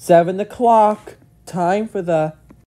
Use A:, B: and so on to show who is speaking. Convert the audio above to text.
A: Seven o'clock. Time for the